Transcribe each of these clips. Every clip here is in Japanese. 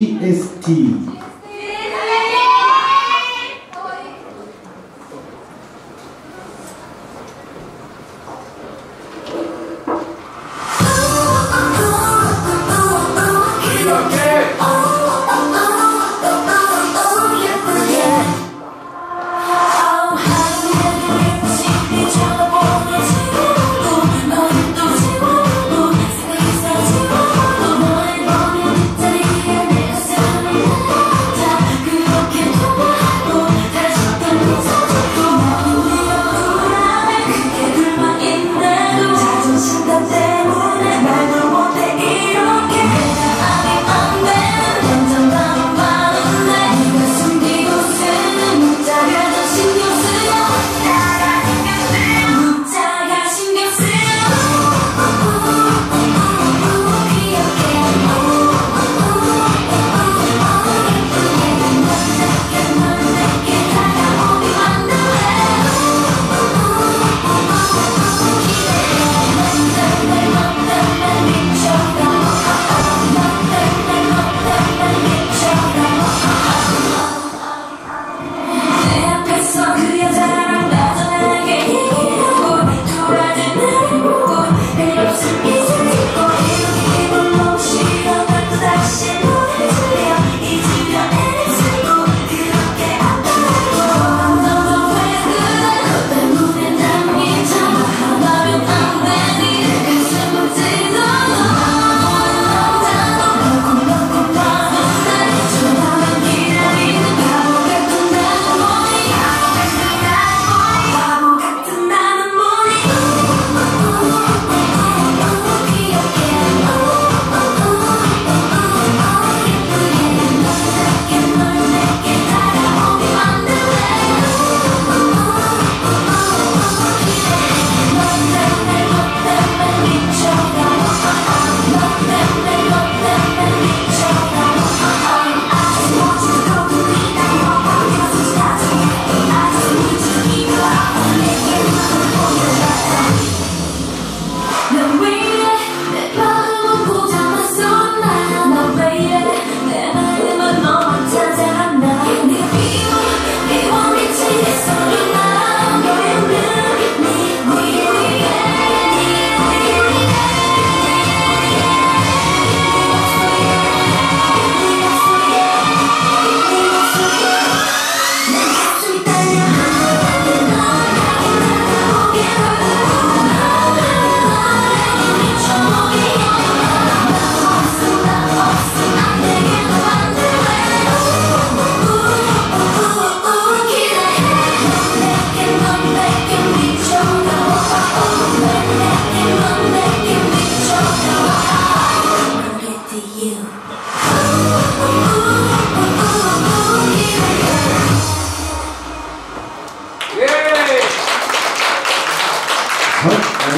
PST.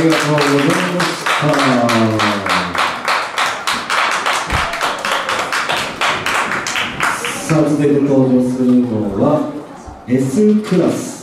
りがとうございました。さあ続いて登場するのは S クラス。